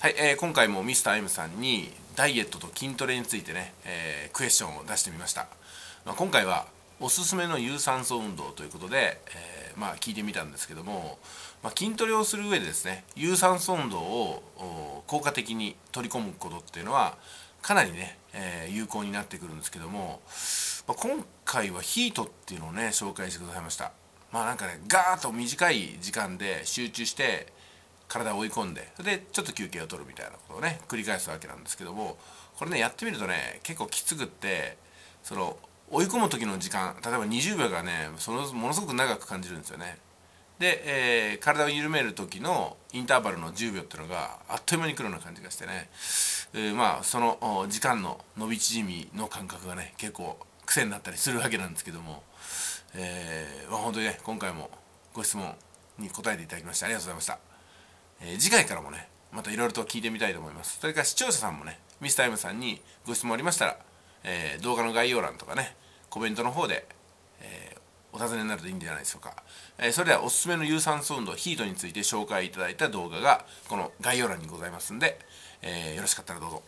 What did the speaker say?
はい、えー、今回もミスター M さんにダイエットと筋トレについてね、えー、クエスチョンを出してみました、まあ、今回はおすすめの有酸素運動ということで、えー、まあ聞いてみたんですけども、まあ、筋トレをする上でですね有酸素運動を効果的に取り込むことっていうのはかなりね、えー、有効になってくるんですけども、まあ、今回はヒートっていうのをね紹介してくださいました。まあなんかねガーッと短い時間で集中して体を追い込んででちょっと休憩を取るみたいなことをね繰り返すわけなんですけどもこれねやってみるとね結構きつくってその追い込む時の時間例えば20秒がねそのものすごく長く感じるんですよね。で、えー、体を緩める時のインターバルの10秒っていうのがあっという間に来るような感じがしてね、えー、まあその時間の伸び縮みの感覚がね結構癖になったりするわけなんですけども、えーまあ、本当にね今回もご質問に答えていただきましてありがとうございました。えー、次回からもねまたいろいろと聞いてみたいと思います。それから視聴者さんもねミスタイムさんにご質問ありましたら、えー、動画の概要欄とかねコメントの方で、えー、お尋ねになるといいんじゃないでしょうか、えそれではおすすめの有酸素運動ヒートについて紹介いただいた動画がこの概要欄にございますんで、えよろしかったらどうぞ。